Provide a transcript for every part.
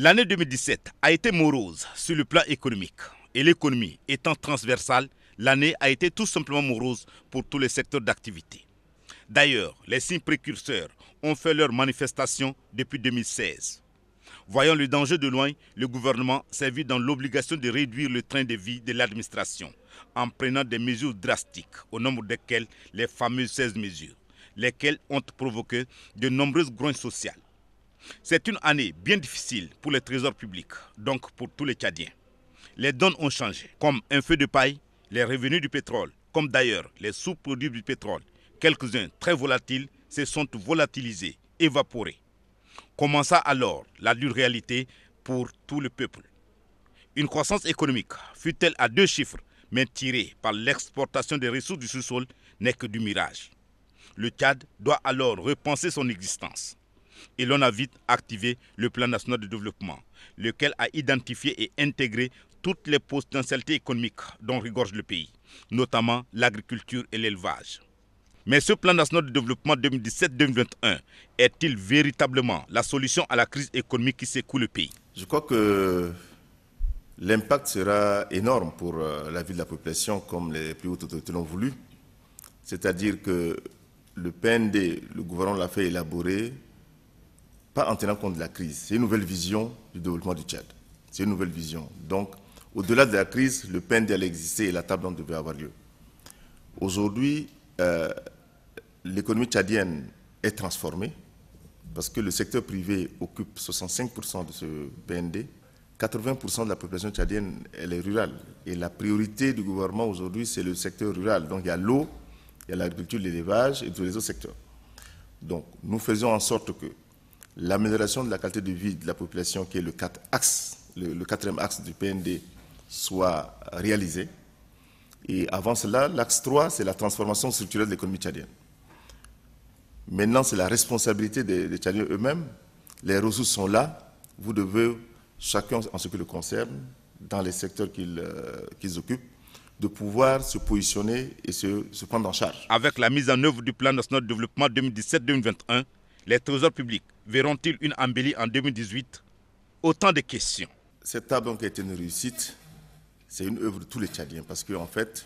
L'année 2017 a été morose sur le plan économique et l'économie étant transversale, l'année a été tout simplement morose pour tous les secteurs d'activité. D'ailleurs, les signes précurseurs ont fait leur manifestation depuis 2016. Voyant le danger de loin, le gouvernement s'est vu dans l'obligation de réduire le train de vie de l'administration en prenant des mesures drastiques, au nombre desquelles les fameuses 16 mesures, lesquelles ont provoqué de nombreuses groins sociales. C'est une année bien difficile pour les trésors publics, donc pour tous les Tchadiens. Les donnes ont changé, comme un feu de paille, les revenus du pétrole, comme d'ailleurs les sous-produits du pétrole, quelques-uns très volatiles, se sont volatilisés, évaporés. Commença alors la dure réalité pour tout le peuple. Une croissance économique, fut-elle à deux chiffres, mais tirée par l'exportation des ressources du sous-sol, n'est que du mirage. Le Tchad doit alors repenser son existence. Et l'on a vite activé le plan national de développement, lequel a identifié et intégré toutes les potentialités économiques dont rigorge le pays, notamment l'agriculture et l'élevage. Mais ce plan national de développement 2017-2021 est-il véritablement la solution à la crise économique qui secoue le pays? Je crois que l'impact sera énorme pour euh, la vie de la population comme les plus hautes autorités l'ont voulu. C'est-à-dire que le PND, le gouvernement l'a fait élaborer en tenant compte de la crise. C'est une nouvelle vision du développement du Tchad. C'est une nouvelle vision. Donc, au-delà de la crise, le PND allait exister et la table devait avoir lieu. Aujourd'hui, euh, l'économie tchadienne est transformée parce que le secteur privé occupe 65% de ce BND. 80% de la population tchadienne, elle est rurale. Et la priorité du gouvernement aujourd'hui, c'est le secteur rural. Donc il y a l'eau, il y a l'agriculture, l'élevage et tous les autres secteurs. Donc nous faisons en sorte que l'amélioration de la qualité de vie de la population, qui est le, quatrième axe du PND, soit réalisée. Et avant cela, l'axe 3, c'est la transformation structurelle de l'économie tchadienne. Maintenant, c'est la responsabilité des, Tchadiens eux-mêmes. Les ressources sont là. Vous devez, chacun en ce qui le concerne, dans les secteurs qu'ils euh, occupent, de pouvoir se positionner et se, prendre en charge. Avec la mise en œuvre du plan national de développement 2017-2021, les trésors publics verront-ils une embellie en 2018 Autant de questions. Cette table donc a été une réussite. C'est une œuvre de tous les Tchadiens parce qu'en en fait,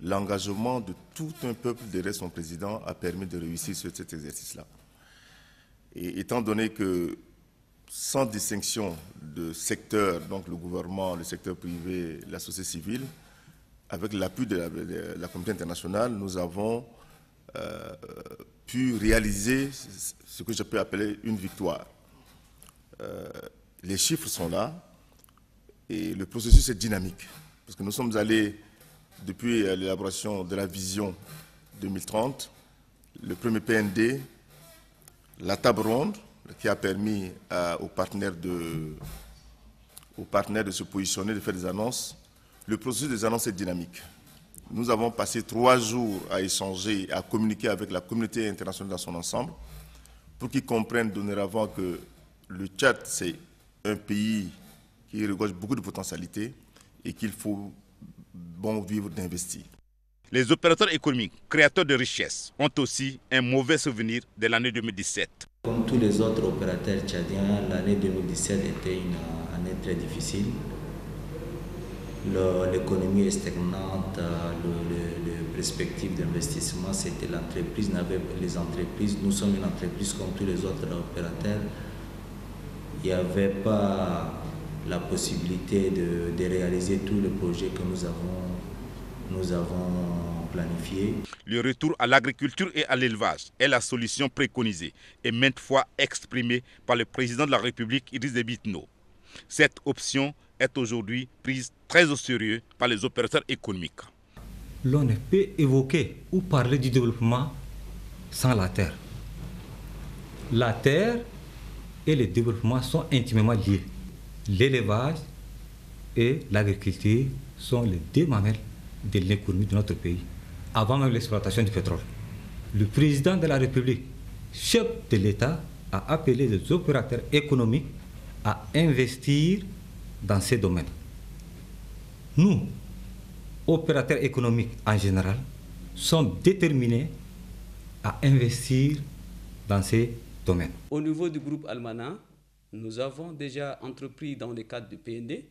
l'engagement de tout un peuple derrière son président a permis de réussir cet exercice-là. Et étant donné que, sans distinction de secteur, donc le gouvernement, le secteur privé, la société civile, avec l'appui de, la, communauté internationale, nous avons euh, pu réaliser ce que je peux appeler une victoire. Euh, les chiffres sont là et le processus est dynamique. Parce que nous sommes allés depuis euh, l'élaboration de la vision 2030, le premier PND, la table ronde qui a permis aux, partenaires de, aux partenaires de se positionner, de faire des annonces. Le processus des annonces est dynamique. Nous avons passé trois jours à échanger, à communiquer avec la communauté internationale dans son ensemble pour qu'ils comprennent dorénavant que le Tchad, c'est un pays qui regorge beaucoup de potentialités et qu'il faut bon vivre d'investir. Les opérateurs économiques, créateurs de richesses, ont aussi un mauvais souvenir de l'année 2017. Comme tous les autres opérateurs tchadiens, l'année 2017 était une année très difficile. L'économie est stagnante, le, perspective d'investissement, c'était l'entreprise, les entreprises, nous sommes une entreprise comme tous les autres opérateurs. Il n'y avait pas la possibilité de, de, réaliser tous les projets que nous avons, nous avons planifiés. Le retour à l'agriculture et à l'élevage est la solution préconisée et maintes fois exprimée par le président de la République, Idriss Déby Cette option est aujourd'hui prise très au sérieux par les opérateurs économiques. L'on ne peut évoquer ou parler du développement sans la terre. La terre et le développement sont intimement liés l'élevage et l'agriculture sont les deux mamelles de l'économie de notre pays, avant même l'exploitation du pétrole. Le président de la République, chef de l'État, a appelé les opérateurs économiques à investir dans ces domaines. Nous, opérateurs économiques en général, sommes déterminés à investir dans ces domaines. Au niveau du groupe Almana, nous avons déjà entrepris dans le cadre du PND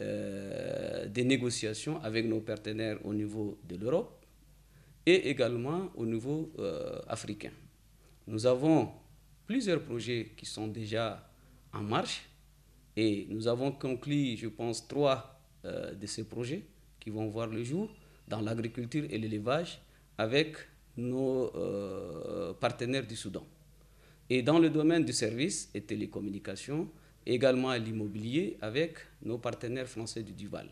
euh, des négociations avec nos partenaires au niveau de l'Europe et également au niveau euh, africain. Nous avons plusieurs projets qui sont déjà en marche et nous avons conclu, je pense, trois euh, de ces projets qui vont voir le jour dans l'agriculture et l'élevage avec nos partenaires du Soudan. Et dans le domaine du service et télécommunications, également à l'immobilier avec nos partenaires français du Duval.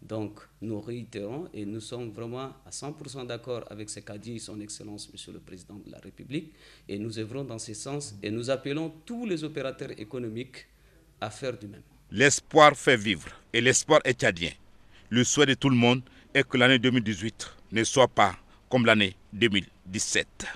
Donc, nous réitérons et nous sommes vraiment à 100% d'accord avec ce qu'a dit Son Excellence, Monsieur le Président de la République, et nous œuvrons dans ce sens et nous appelons tous les opérateurs économiques à faire du même. L'espoir fait vivre et l'espoir est tchadien. Le souhait de tout le monde est que l'année 2018 ne soit pas comme l'année 2017.